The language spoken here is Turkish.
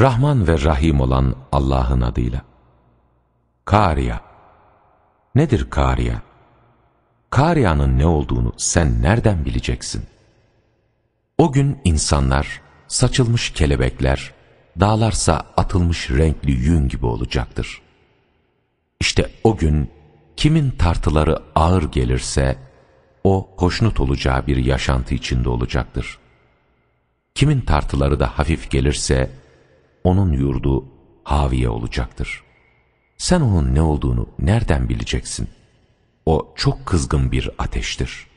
Rahman ve Rahim olan Allah'ın adıyla. Kariya. Nedir Kariya? Kariya'nın ne olduğunu sen nereden bileceksin? O gün insanlar, saçılmış kelebekler, dağlarsa atılmış renkli yün gibi olacaktır. İşte o gün kimin tartıları ağır gelirse, o hoşnut olacağı bir yaşantı içinde olacaktır. Kimin tartıları da hafif gelirse, onun yurdu haviye olacaktır. Sen onun ne olduğunu nereden bileceksin? O çok kızgın bir ateştir.''